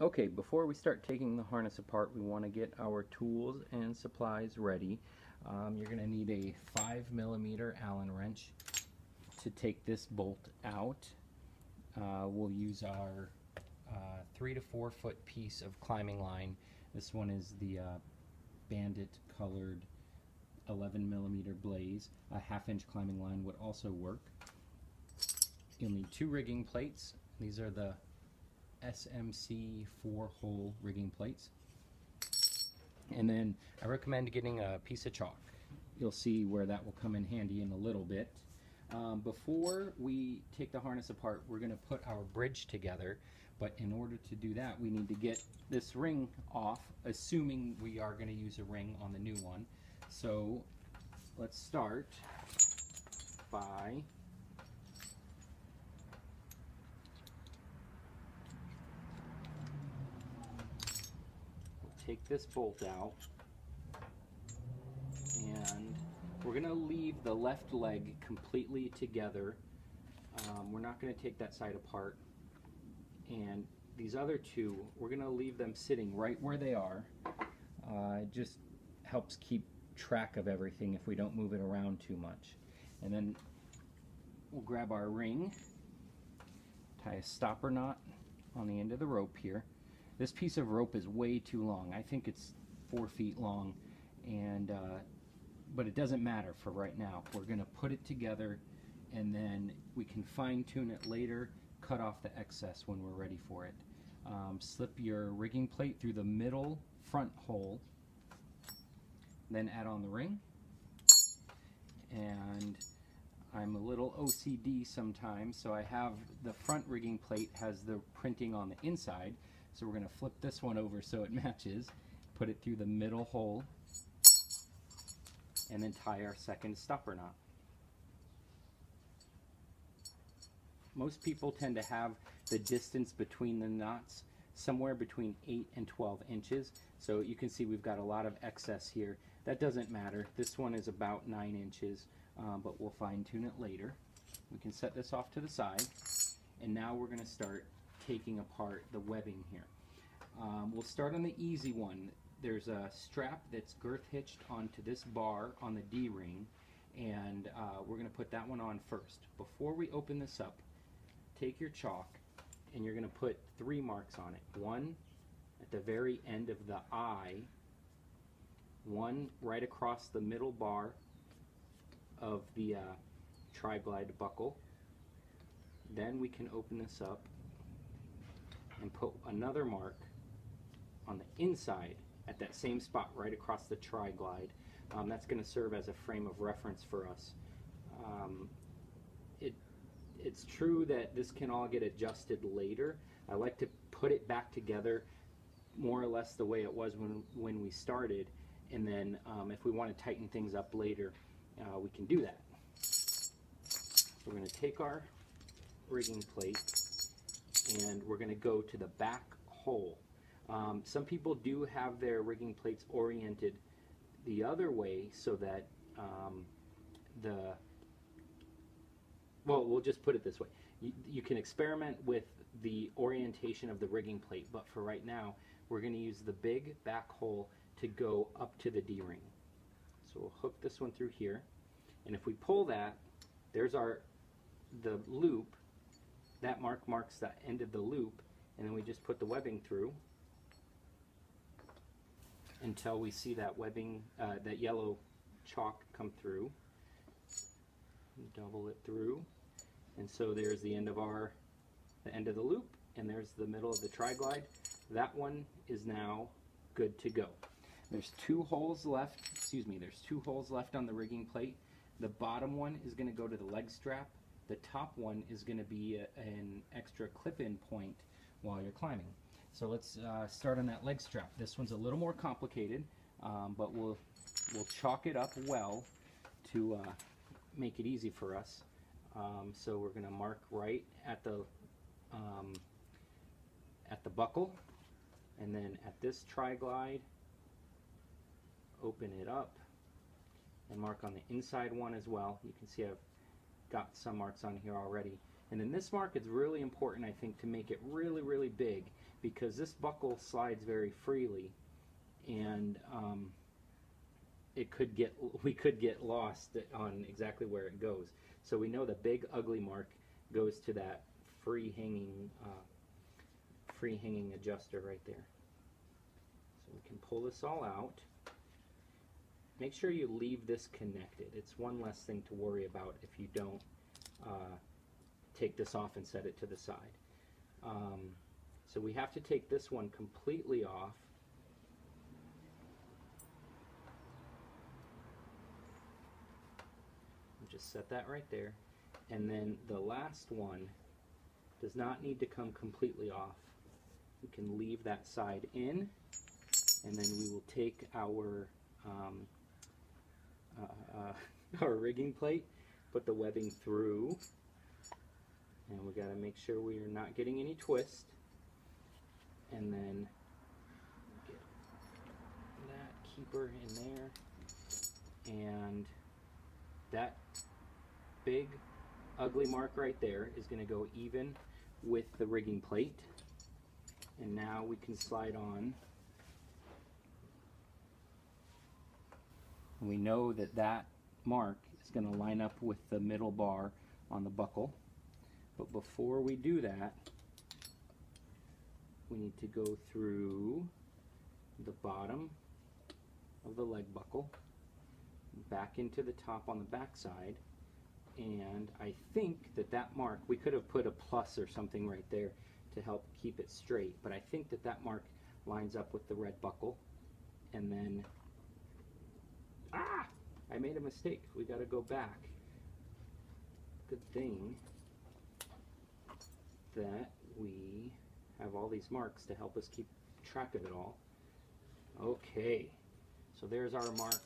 Okay, before we start taking the harness apart, we want to get our tools and supplies ready. Um, you're going to need a 5 millimeter Allen wrench to take this bolt out. Uh, we'll use our uh, 3 to 4 foot piece of climbing line. This one is the uh, bandit colored 11 millimeter blaze. A half inch climbing line would also work. You'll need two rigging plates. These are the SMC four hole rigging plates. And then I recommend getting a piece of chalk. You'll see where that will come in handy in a little bit. Um, before we take the harness apart, we're going to put our bridge together. But in order to do that, we need to get this ring off, assuming we are going to use a ring on the new one. So let's start by take this bolt out and we're going to leave the left leg completely together. Um, we're not going to take that side apart. And these other two, we're going to leave them sitting right where they are. Uh, it just helps keep track of everything if we don't move it around too much. And then we'll grab our ring, tie a stopper knot on the end of the rope here. This piece of rope is way too long. I think it's four feet long, and uh, but it doesn't matter for right now. We're going to put it together, and then we can fine tune it later, cut off the excess when we're ready for it. Um, slip your rigging plate through the middle front hole, then add on the ring. And I'm a little OCD sometimes, so I have the front rigging plate has the printing on the inside, so we're going to flip this one over so it matches, put it through the middle hole, and then tie our second stopper knot. Most people tend to have the distance between the knots somewhere between 8 and 12 inches. So you can see we've got a lot of excess here. That doesn't matter. This one is about 9 inches, um, but we'll fine tune it later. We can set this off to the side. And now we're going to start taking apart the webbing here. Um, we'll start on the easy one. There's a strap that's girth hitched onto this bar on the D-ring and uh, we're going to put that one on first. Before we open this up, take your chalk and you're going to put three marks on it. One at the very end of the eye, one right across the middle bar of the uh, tri-glide buckle. Then we can open this up and put another mark on the inside at that same spot right across the tri-glide. Um, that's going to serve as a frame of reference for us. Um, it, it's true that this can all get adjusted later. I like to put it back together more or less the way it was when, when we started and then um, if we want to tighten things up later uh, we can do that. So we're going to take our rigging plate and we're going to go to the back hole. Um, some people do have their rigging plates oriented the other way so that um, the, well, we'll just put it this way. You, you can experiment with the orientation of the rigging plate, but for right now, we're going to use the big back hole to go up to the D-ring. So we'll hook this one through here, and if we pull that, there's our, the loop, that mark marks the end of the loop, and then we just put the webbing through until we see that webbing, uh, that yellow chalk come through. Double it through. And so there's the end of our, the end of the loop, and there's the middle of the tri-glide. That one is now good to go. There's two holes left, excuse me, there's two holes left on the rigging plate. The bottom one is going to go to the leg strap. The top one is going to be a, an extra clip-in point while you're climbing. So let's uh, start on that leg strap. This one's a little more complicated, um, but we'll, we'll chalk it up well to uh, make it easy for us. Um, so we're going to mark right at the um, at the buckle, and then at this tri-glide, open it up, and mark on the inside one as well. You can see I've got some marks on here already. And in this mark, it's really important, I think, to make it really, really big because this buckle slides very freely, and um, it could get we could get lost on exactly where it goes. So we know the big ugly mark goes to that free hanging uh, free hanging adjuster right there. So we can pull this all out. Make sure you leave this connected. It's one less thing to worry about if you don't uh, take this off and set it to the side. Um, so we have to take this one completely off. Just set that right there. And then the last one does not need to come completely off. We can leave that side in and then we will take our um, Uh, our rigging plate, put the webbing through, and we got to make sure we are not getting any twist, and then get that keeper in there, and that big ugly mark right there is going to go even with the rigging plate, and now we can slide on we know that that mark is going to line up with the middle bar on the buckle. But before we do that, we need to go through the bottom of the leg buckle, back into the top on the back side, and I think that that mark, we could have put a plus or something right there to help keep it straight, but I think that that mark lines up with the red buckle, and then Ah! I made a mistake. We got to go back. Good thing that we have all these marks to help us keep track of it all. Okay, so there's our mark.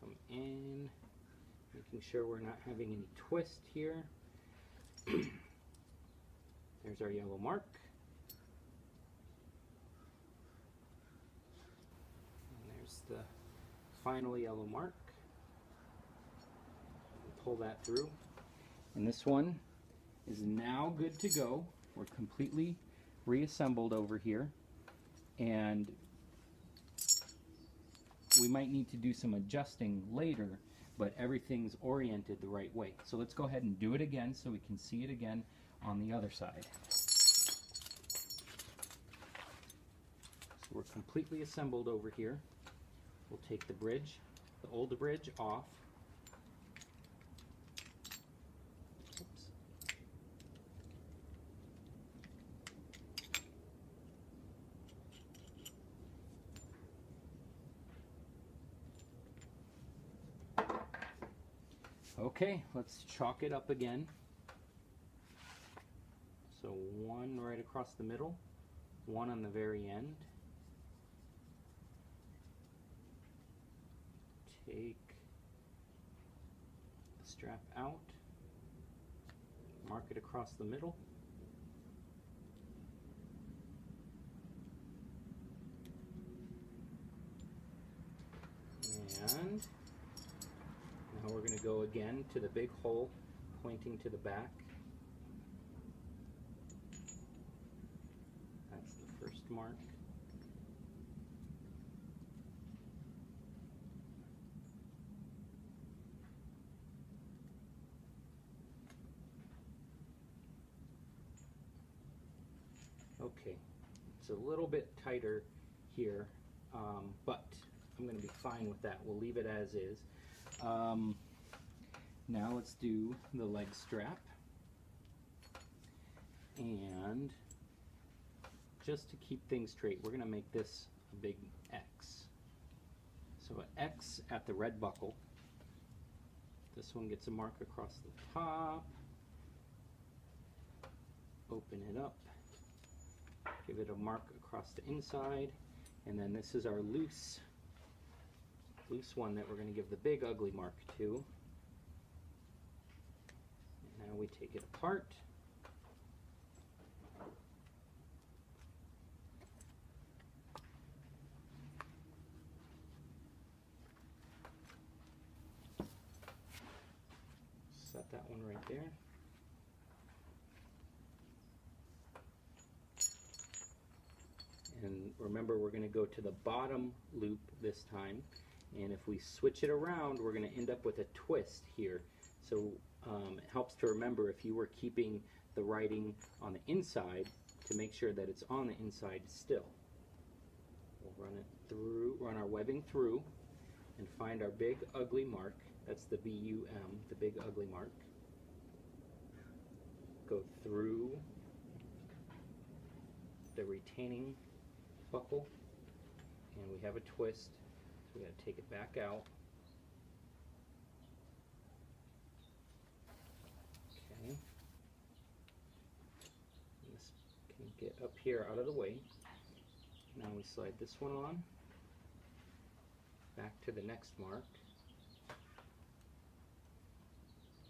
Come in, making sure we're not having any twist here. there's our yellow mark. The final yellow mark. Pull that through. And this one is now good to go. We're completely reassembled over here. And we might need to do some adjusting later, but everything's oriented the right way. So let's go ahead and do it again so we can see it again on the other side. So we're completely assembled over here. We'll take the bridge, the old bridge off. Oops. Okay, let's chalk it up again. So one right across the middle, one on the very end. Take the strap out, mark it across the middle. And now we're going to go again to the big hole pointing to the back. That's the first mark. Okay, it's a little bit tighter here, um, but I'm going to be fine with that. We'll leave it as is. Um, now let's do the leg strap. And just to keep things straight, we're going to make this a big X. So an X at the red buckle. This one gets a mark across the top. Open it up give it a mark across the inside. And then this is our loose loose one that we're going to give the big ugly mark to. And now we take it apart. Set that one right there. And remember, we're going to go to the bottom loop this time. And if we switch it around, we're going to end up with a twist here. So um, it helps to remember if you were keeping the writing on the inside to make sure that it's on the inside still. We'll run it through, run our webbing through and find our big ugly mark. That's the B-U-M, the big ugly mark. Go through the retaining buckle and we have a twist. So we got to take it back out. Okay. This can get up here out of the way. Now we slide this one on. Back to the next mark.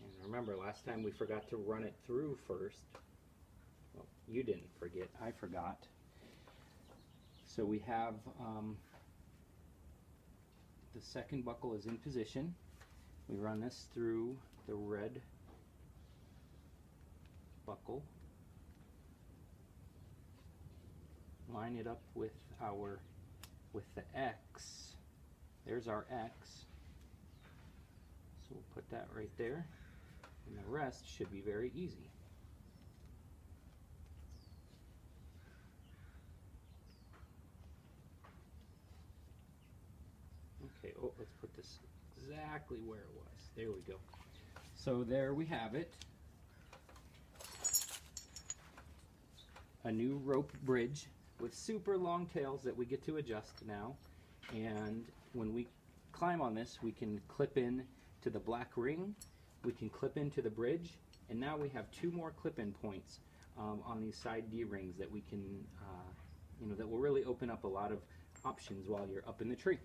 And remember, last time we forgot to run it through first. Well, you didn't forget, I forgot. So we have um, the second buckle is in position. We run this through the red buckle. Line it up with our with the X. There's our X. So we'll put that right there. And the rest should be very easy. Okay, oh, let's put this exactly where it was. There we go. So there we have it. A new rope bridge with super long tails that we get to adjust now. And when we climb on this, we can clip in to the black ring, we can clip into the bridge, and now we have two more clip-in points um, on these side D-rings that we can, uh, you know, that will really open up a lot of options while you're up in the tree.